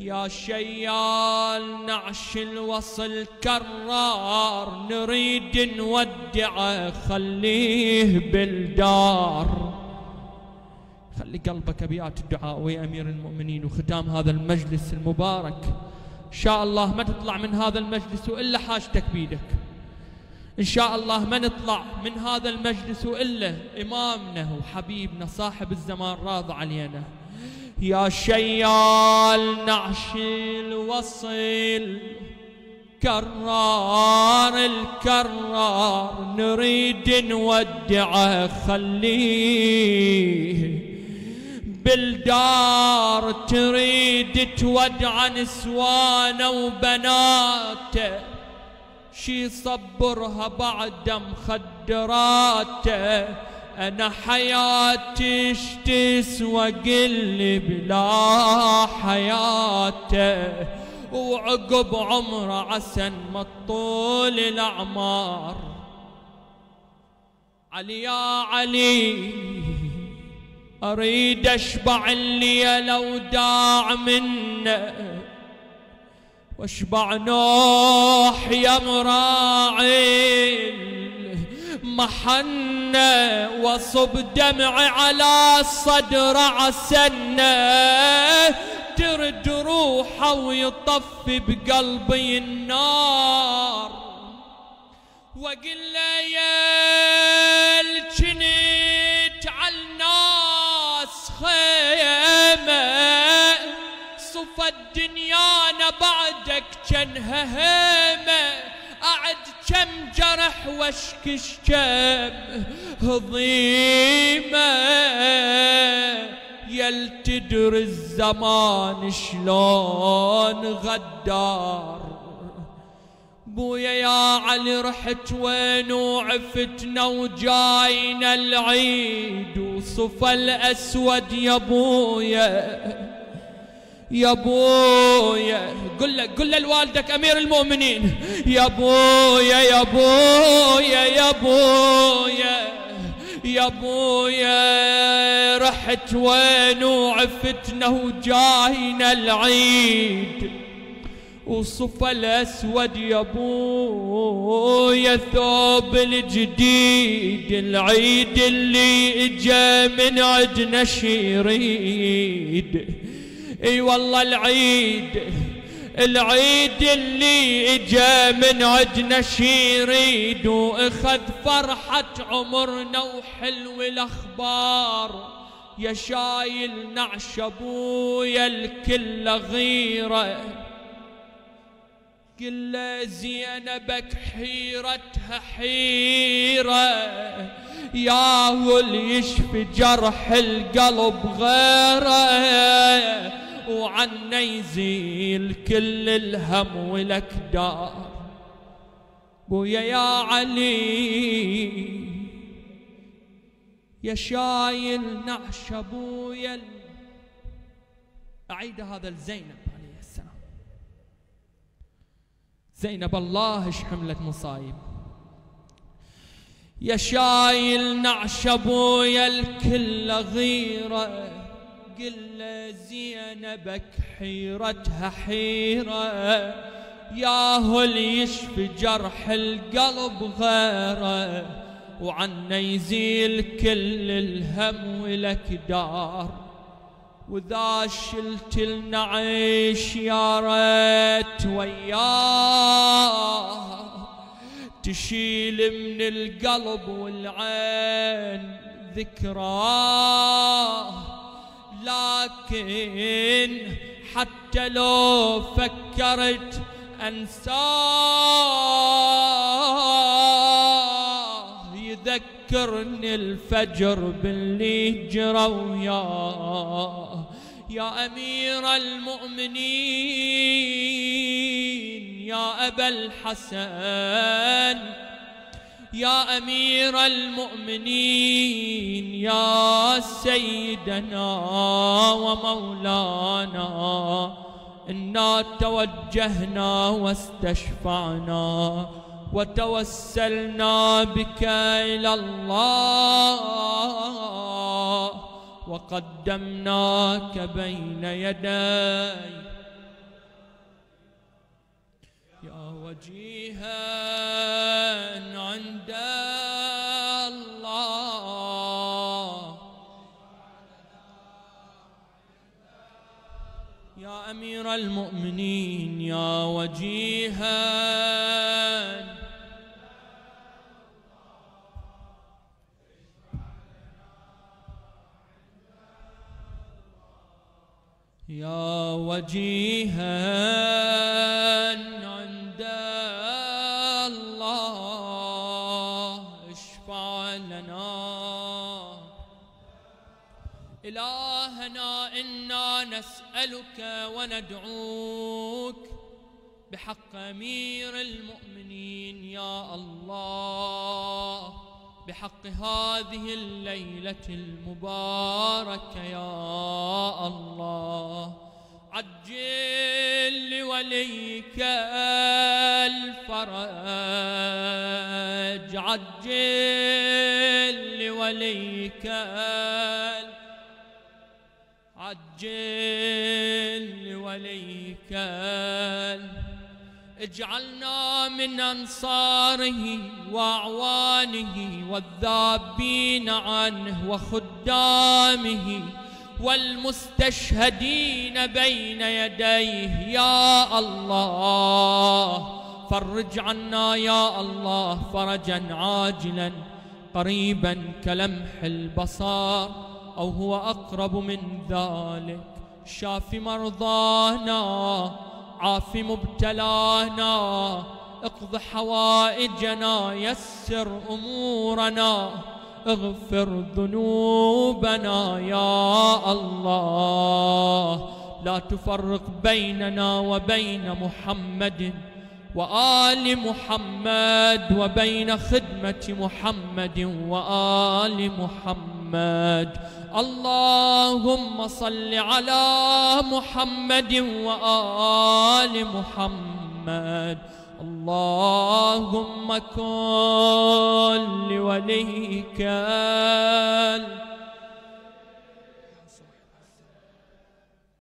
يا شيال نعش الوصل كرار نريد نودعه خليه بالدار. خلي قلبك ابيات الدعاء ويا أمير المؤمنين وختام هذا المجلس المبارك. إن شاء الله ما تطلع من هذا المجلس والا حاجتك بيدك إن شاء الله ما نطلع من هذا المجلس والا إمامنا وحبيبنا صاحب الزمان راض علينا. يا شيال نعش الوصل كرار الكرار نريد نودعه خليه. بالدار تريد تودع نسوانه وبناته. شي صبرها بعد مخدراته. أنا حياتي اش تسوى قل بلا حياته وعقب عمره عسن مطول الأعمار. علي يا علي أريد أشبع اللي لو داع منه وأشبع نوح يا مراعي. محنة وصب دمعي على الصدر عسنة. ترد روحه ويطفي بقلبي النار. وقل له يا على الناس خيمة. صفى الدنيا أنا بعدك جنها كم جرح واشكش كم هضيمة. يل تدري الزمان شلون غدار. بويا يا علي رحت وين وعفتنا وجاينا العيد وصفى الأسود يا بويا. يا بويا قل له قل لوالدك أمير المؤمنين. يا بويا يا بويا. يا بويا يا بويا رحت وين وعفتنا وجاينا العيد. وصفى الأسود يا بويا ثوب الجديد العيد اللي إجا من عدنا شيريد. إي والله العيد العيد اللي إجا من عدنا شيريد واخذ فرحة عمرنا وحلو الأخبار. يا شايل نعش أبويا الكل غيرة كل زينبك حيرتها حيرة. يا هو يشفي جرح القلب غيرة وعنا يزيل كل الهم والأكدار. بويا يا علي يا شايل نعش ابويا أعيد هذا لزينب عليه السلام. زينب الله إيش حملت مصايب. يا شايل نعش ابويا الكل غيره. قل زينبك حيرتها حيرة. يا هل يشفي جرح القلب غيره وعنا يزيل كل الهم والاكدار وذا شلت لنا عيش يا ريت وياه. تشيل من القلب والعين ذكراه. لكن حتى لو فكرت أنساه يذكرني الفجر باللي جرى وياه. يا أمير المؤمنين يا أبا الحسن يا أمير المؤمنين يا سيدنا ومولانا إنا توجهنا واستشفعنا وتوسلنا بك إلى الله وقدمناك بين يدي وجيها عند الله. يا أمير المؤمنين يا وجيها. يا وجيها. لنا. إلهنا إنا نسألك وندعوك بحق أمير المؤمنين يا الله. بحق هذه الليلة المباركة يا الله. عجل لوليك الفرج. عجل لوليك عجل لوليك اجعلنا من أنصاره وأعوانه والذابين عنه وخدامه والمستشهدين بين يديه. يا الله فرج عنا يا الله فرجا عاجلا. قريبا كلمح البصر أو هو أقرب من ذلك. شاف مرضانا عاف مبتلانا. اقض حوائجنا يسر أمورنا. اغفر ذنوبنا يا الله. لا تفرق بيننا وبين محمد. وآل محمد وبين خدمة محمد وآل محمد. اللهم صل على محمد وآل محمد. اللهم كن لوليك